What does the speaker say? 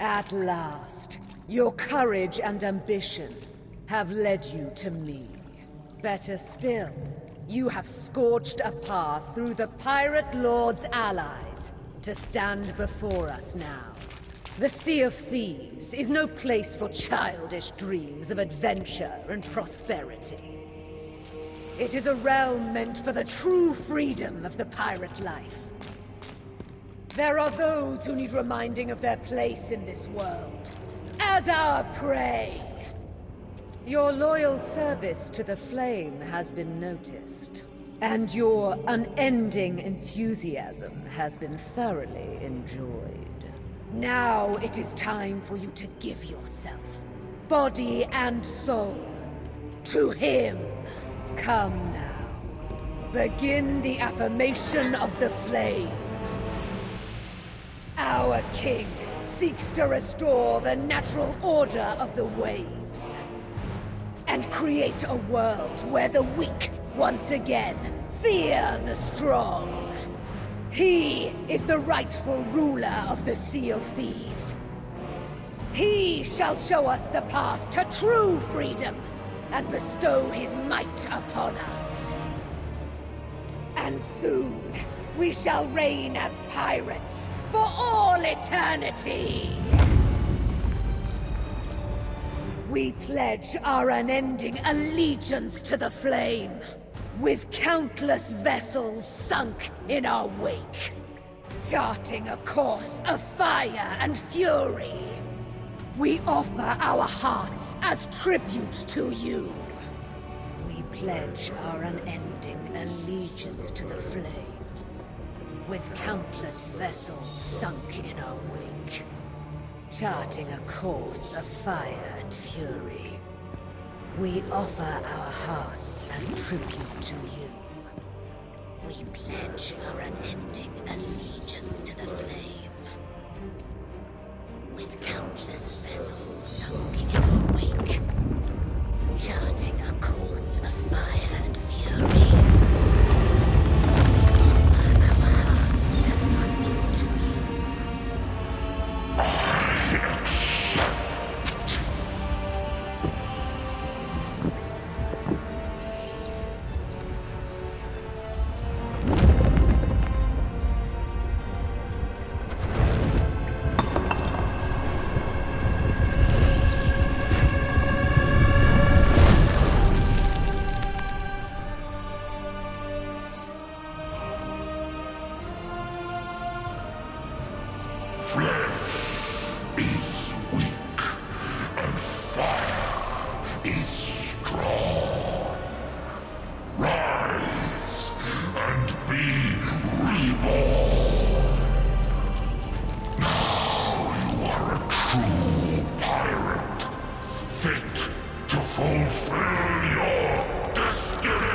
At last, your courage and ambition have led you to me. Better still, you have scorched a path through the Pirate Lord's allies to stand before us now. The Sea of Thieves is no place for childish dreams of adventure and prosperity. It is a realm meant for the true freedom of the pirate life. There are those who need reminding of their place in this world, as our prey. Your loyal service to the Flame has been noticed, and your unending enthusiasm has been thoroughly enjoyed. Now it is time for you to give yourself, body and soul, to him. Come now. Begin the affirmation of the flame. Our king seeks to restore the natural order of the waves. And create a world where the weak, once again, fear the strong. He is the rightful ruler of the Sea of Thieves. He shall show us the path to true freedom and bestow his might upon us. And soon, we shall reign as pirates for all eternity! We pledge our unending allegiance to the Flame with countless vessels sunk in our wake, charting a course of fire and fury. We offer our hearts as tribute to you. We pledge our unending allegiance to the flame, with countless vessels sunk in our wake, charting a course of fire and fury. We offer our hearts as tribute to you. We pledge our unending allegiance to the flame. With countless Fulfill your destiny!